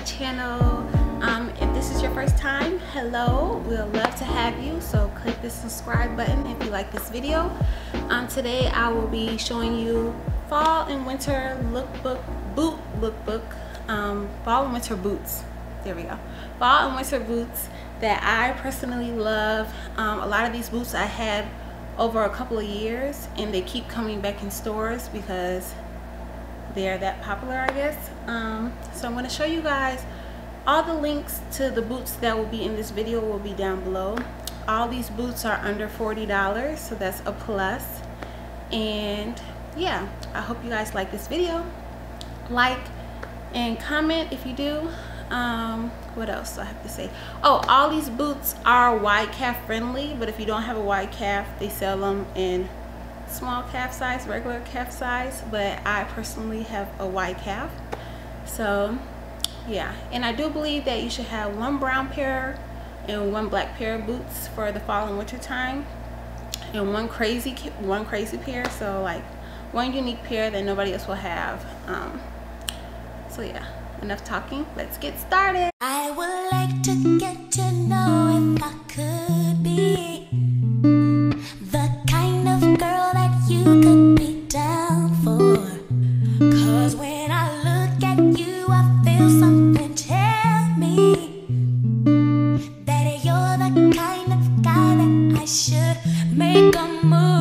channel. Um, if this is your first time, hello. We'll love to have you. So click the subscribe button if you like this video. Um, today I will be showing you fall and winter lookbook, boot lookbook, um, fall and winter boots. There we go. Fall and winter boots that I personally love. Um, a lot of these boots I had over a couple of years and they keep coming back in stores because they're that popular I guess. Um, so I'm going to show you guys all the links to the boots that will be in this video will be down below. All these boots are under $40 so that's a plus. and yeah I hope you guys like this video. Like and comment if you do. Um, what else do I have to say? Oh all these boots are wide calf friendly but if you don't have a wide calf they sell them in small calf size regular calf size but I personally have a wide calf. So yeah. And I do believe that you should have one brown pair and one black pair of boots for the fall and winter time and one crazy one crazy pair. So like one unique pair that nobody else will have. Um, so yeah. Enough talking. Let's get started. I would like to get to know make a move.